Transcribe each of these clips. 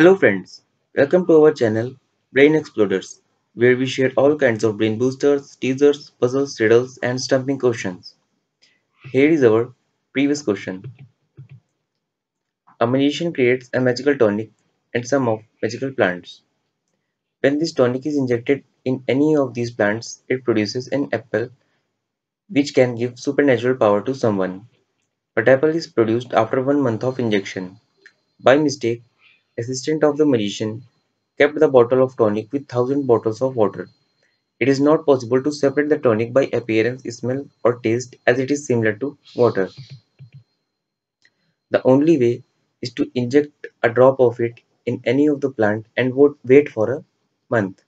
Hello friends, welcome to our channel Brain Exploders, where we share all kinds of brain boosters, teasers, puzzles, riddles, and stumping questions. Here is our previous question. A magician creates a magical tonic and some of magical plants. When this tonic is injected in any of these plants, it produces an apple which can give supernatural power to someone. But apple is produced after one month of injection. By mistake, assistant of the magician kept the bottle of tonic with thousand bottles of water. It is not possible to separate the tonic by appearance, smell, or taste as it is similar to water. The only way is to inject a drop of it in any of the plant and wait for a month.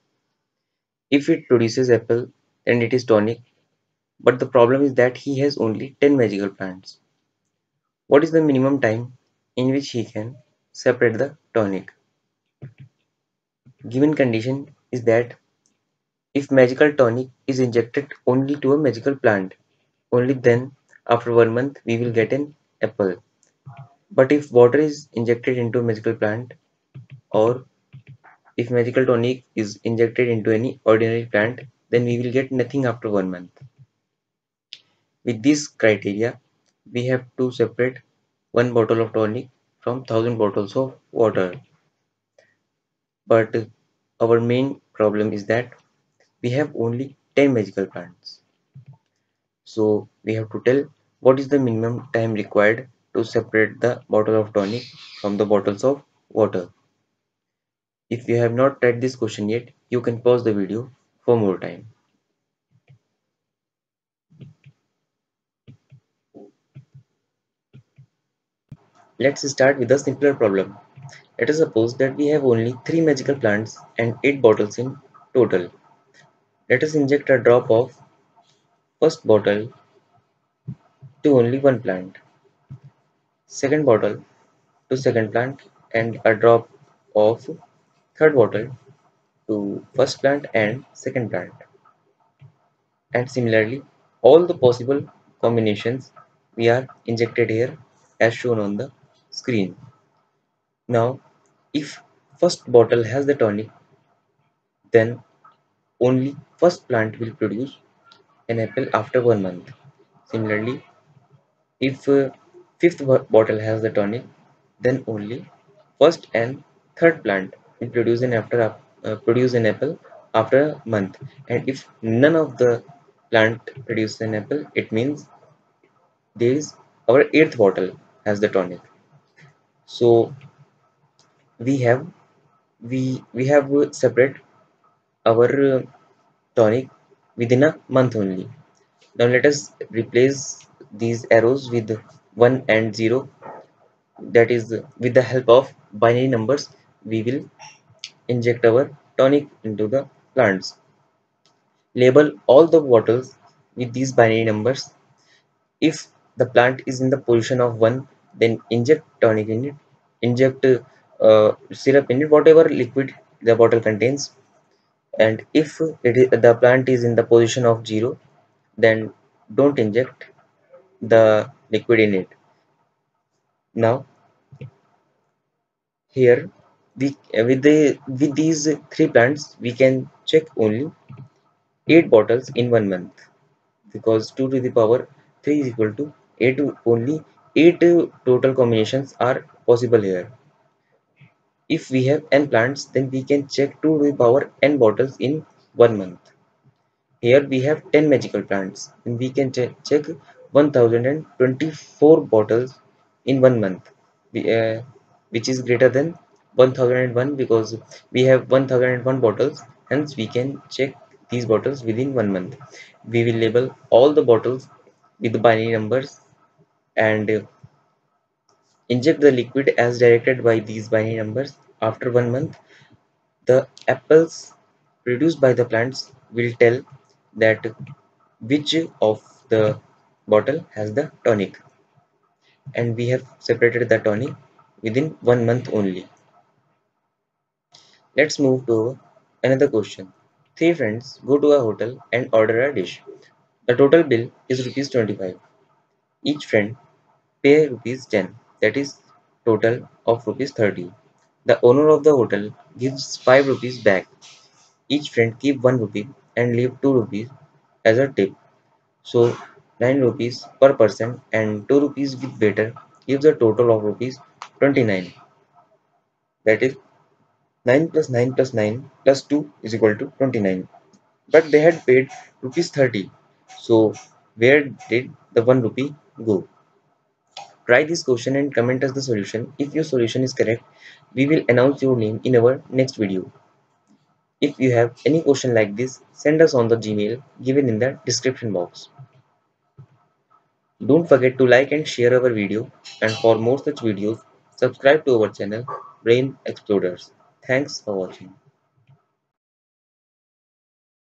If it produces apple, then it is tonic, but the problem is that he has only 10 magical plants. What is the minimum time in which he can separate the tonic? Given condition is that if magical tonic is injected only to a magical plant, only then after one month we will get an apple. But if water is injected into a magical plant or if magical tonic is injected into any ordinary plant, then we will get nothing after one month. With this criteria, we have to separate one bottle of tonic from 1000 bottles of water. But our main problem is that we have only 10 magical plants. So we have to tell what is the minimum time required to separate the bottle of tonic from the bottles of water. If you have not tried this question yet, you can pause the video for more time. Let's start with a simpler problem. Let us suppose that we have only 3 magical plants and 8 bottles in total. Let us inject a drop of first bottle to only one plant, second bottle to second plant and a drop of third bottle to first plant and second plant. And similarly, all the possible combinations we are injected here as shown on the screen. Now, if first bottle has the tonic, then only first plant will produce an apple after one month. Similarly, if uh, fifth bottle has the tonic, then only first and third plant will produce an after uh, produce an apple after a month. And if none of the plant produces an apple, it means there is our eighth bottle has the tonic so we have we we have separate our tonic within a month only. Now let us replace these arrows with 1 and 0 that is with the help of binary numbers we will inject our tonic into the plants. Label all the bottles with these binary numbers. If the plant is in the position of 1 then inject tonic in it inject uh, syrup in it whatever liquid the bottle contains. And if it is, the plant is in the position of 0 then don't inject the liquid in it. Now here we with the with these three plants we can check only 8 bottles in one month. Because 2 to the power 3 is equal to 8 only 8 total combinations are possible here. If we have n plants, then we can check 2 to the power n bottles in one month. Here we have 10 magical plants and we can ch check 1024 bottles in one month, uh, which is greater than 1001 because we have 1001 bottles, hence we can check these bottles within one month. We will label all the bottles with the binary numbers and inject the liquid as directed by these binary numbers. After one month, the apples produced by the plants will tell that which of the bottle has the tonic and we have separated the tonic within one month only. Let's move to another question. Three friends go to a hotel and order a dish. The total bill is rupees 25. Each friend pay rupees 10 that is total of rupees 30 The owner of the hotel gives 5 rupees back. Each friend keep 1 rupee and leave 2 rupees as a tip. So 9 rupees per person and 2 rupees with waiter gives a total of rupees 29. That is 9 plus 9 plus 9 plus 2 is equal to 29. But they had paid rupees 30. So where did the 1 rupee go? Try this question and comment us the solution. If your solution is correct, we will announce your name in our next video. If you have any question like this, send us on the Gmail given in the description box. Don't forget to like and share our video and for more such videos, subscribe to our channel Brain Exploders. Thanks for watching.